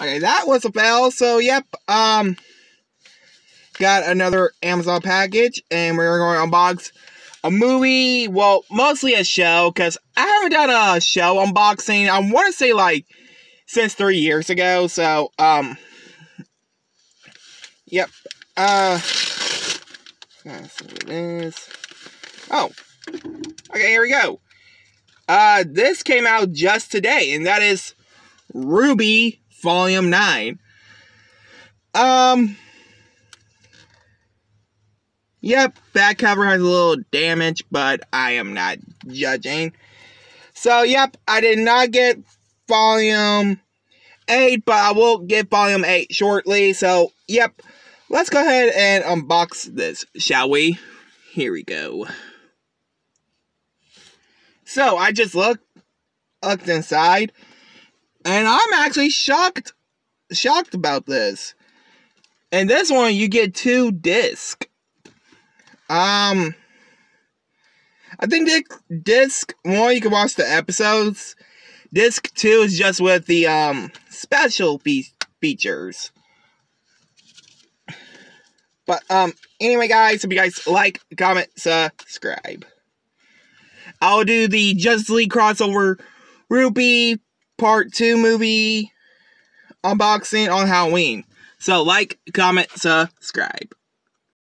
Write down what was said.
Okay, that was a fail. So, yep. Um, got another Amazon package, and we're going to unbox a movie. Well, mostly a show, because I haven't done a show unboxing. I want to say like since three years ago. So, um, yep. Uh, see what it is. Oh, okay. Here we go. Uh, this came out just today, and that is RWBY Volume 9. Um, yep, back cover has a little damage, but I am not judging. So, yep, I did not get Volume 8, but I will get Volume 8 shortly. So, yep, let's go ahead and unbox this, shall we? Here we go. So I just looked looked inside, and I'm actually shocked shocked about this. And this one you get two disc. Um I think disc one you can watch the episodes. Disc two is just with the um special fe- features. But um anyway guys, if you guys like, comment, subscribe. I'll do the Justice League crossover RWBY Part 2 movie unboxing on Halloween. So, like, comment, subscribe.